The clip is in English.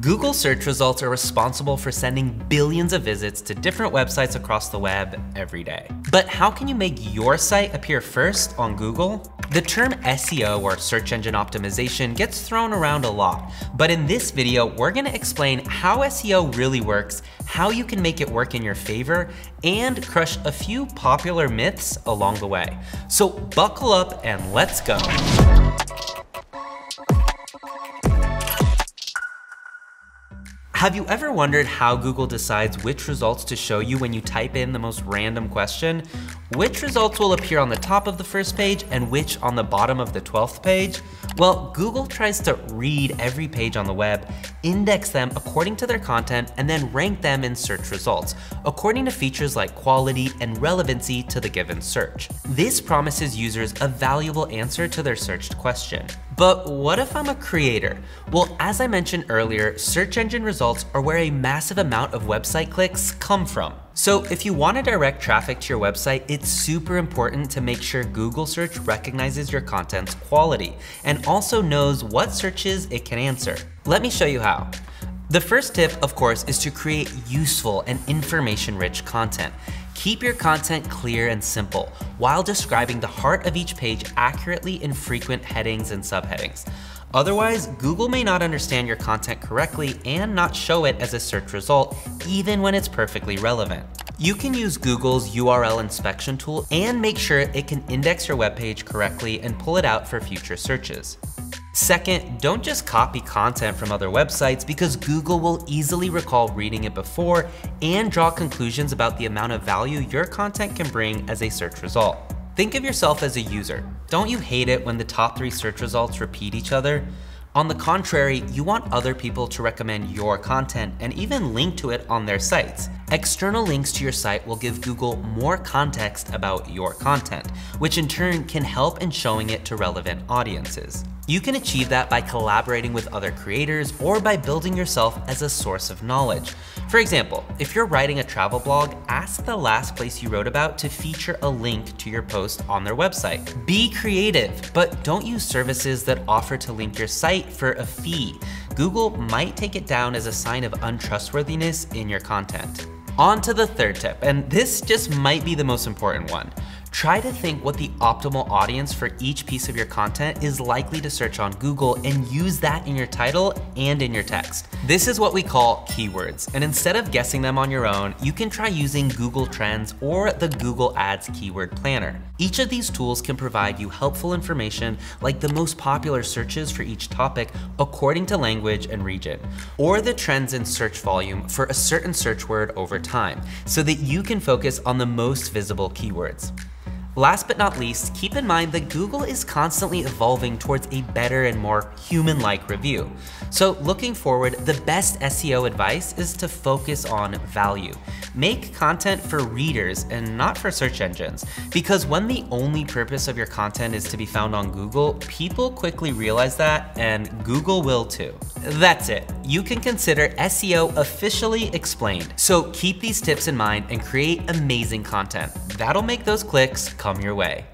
Google search results are responsible for sending billions of visits to different websites across the web every day. But how can you make your site appear first on Google? The term SEO or search engine optimization gets thrown around a lot, but in this video, we're gonna explain how SEO really works, how you can make it work in your favor, and crush a few popular myths along the way. So buckle up and let's go. Have you ever wondered how Google decides which results to show you when you type in the most random question? Which results will appear on the top of the first page and which on the bottom of the 12th page? Well, Google tries to read every page on the web, index them according to their content, and then rank them in search results, according to features like quality and relevancy to the given search. This promises users a valuable answer to their searched question. But what if I'm a creator? Well, as I mentioned earlier, search engine results are where a massive amount of website clicks come from. So if you want to direct traffic to your website, it's super important to make sure Google search recognizes your content's quality and also knows what searches it can answer. Let me show you how. The first tip, of course, is to create useful and information-rich content. Keep your content clear and simple while describing the heart of each page accurately in frequent headings and subheadings. Otherwise, Google may not understand your content correctly and not show it as a search result, even when it's perfectly relevant. You can use Google's URL inspection tool and make sure it can index your web page correctly and pull it out for future searches. Second, don't just copy content from other websites because Google will easily recall reading it before and draw conclusions about the amount of value your content can bring as a search result. Think of yourself as a user. Don't you hate it when the top three search results repeat each other? On the contrary, you want other people to recommend your content and even link to it on their sites. External links to your site will give Google more context about your content, which in turn can help in showing it to relevant audiences. You can achieve that by collaborating with other creators or by building yourself as a source of knowledge. For example, if you're writing a travel blog, ask the last place you wrote about to feature a link to your post on their website. Be creative, but don't use services that offer to link your site for a fee. Google might take it down as a sign of untrustworthiness in your content. On to the third tip, and this just might be the most important one. Try to think what the optimal audience for each piece of your content is likely to search on Google and use that in your title and in your text. This is what we call keywords, and instead of guessing them on your own, you can try using Google Trends or the Google Ads Keyword Planner. Each of these tools can provide you helpful information like the most popular searches for each topic according to language and region, or the trends in search volume for a certain search word over time, so that you can focus on the most visible keywords. Last but not least, keep in mind that Google is constantly evolving towards a better and more human-like review. So looking forward, the best SEO advice is to focus on value. Make content for readers and not for search engines, because when the only purpose of your content is to be found on Google, people quickly realize that and Google will too. That's it. You can consider SEO officially explained. So keep these tips in mind and create amazing content. That'll make those clicks come your way.